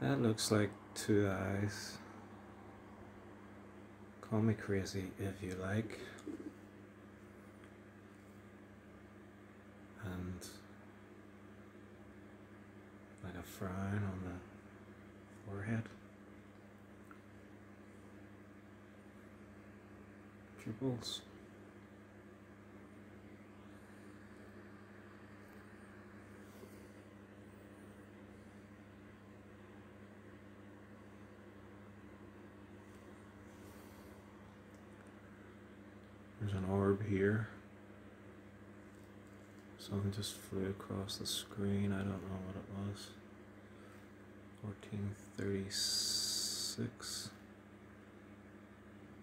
That looks like two eyes. Call me crazy if you like. And like a frown on the forehead. Pupils. There's an orb here. Something just flew across the screen. I don't know what it was. 1436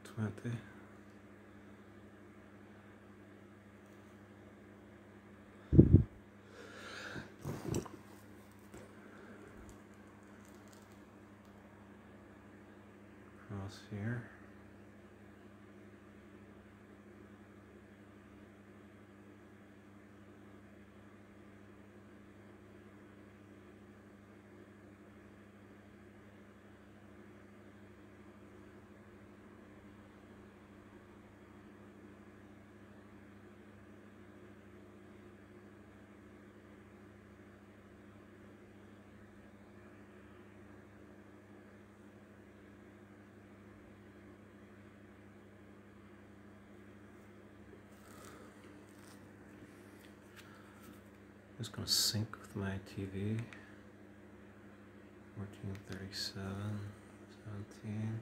20 across here. It's gonna sync with my TV. 1437, 17.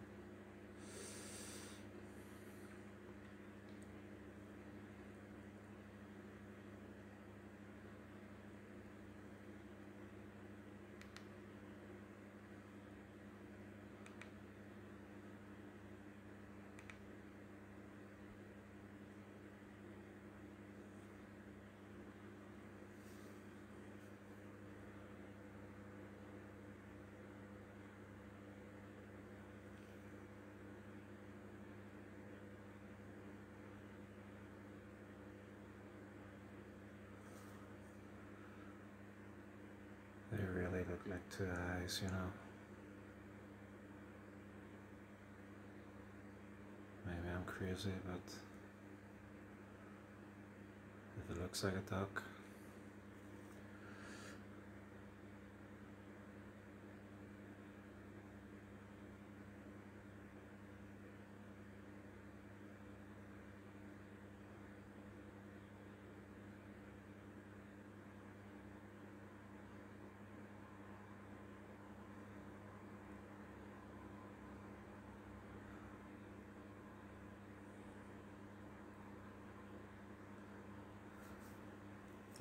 They really look like two eyes, you know. Maybe I'm crazy, but if it looks like a duck,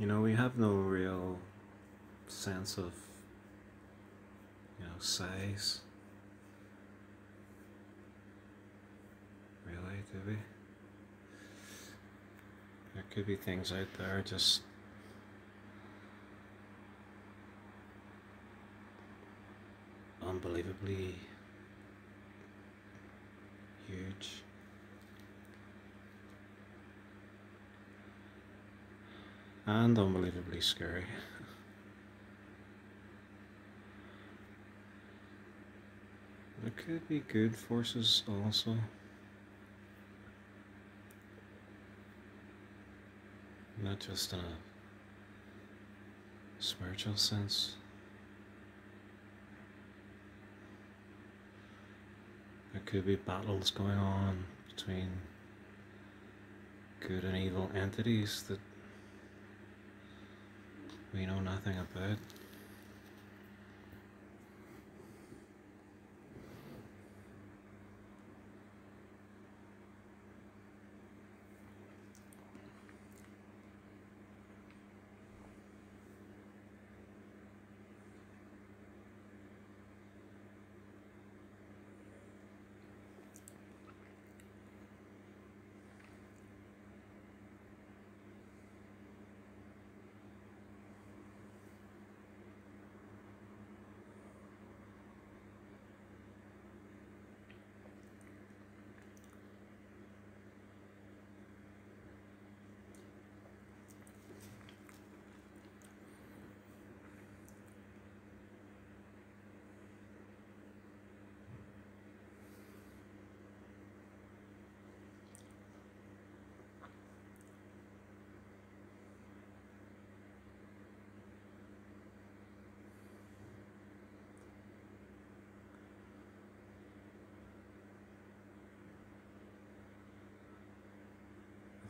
you know, we have no real sense of, you know, size. Really, do we? There could be things out there just unbelievably huge. And unbelievably scary. There could be good forces also. Not just in a spiritual sense. There could be battles going on between good and evil entities that we know nothing about.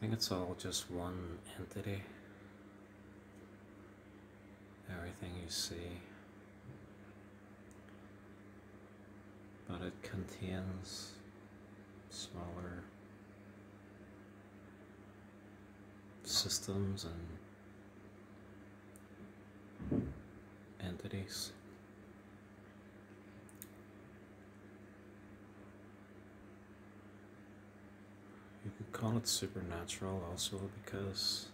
Think it's all just one entity. Everything you see. But it contains smaller systems and entities. Call it supernatural also because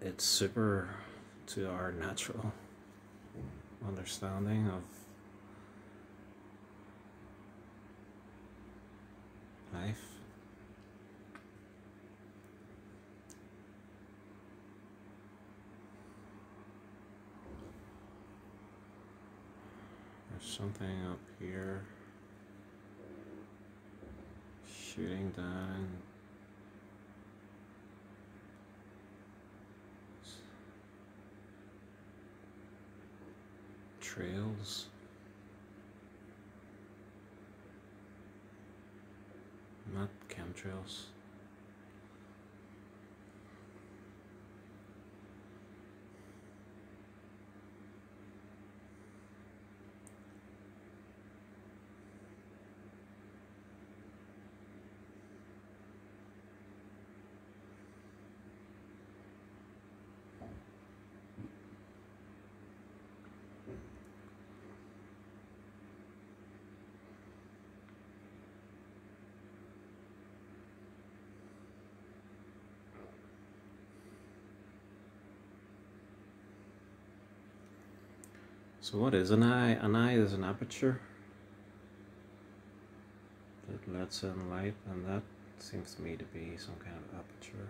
it's super to our natural understanding of life. There's something up here shooting down. Trails. Not chemtrails. So what is an eye? An eye is an aperture that lets in light and that seems to me to be some kind of aperture.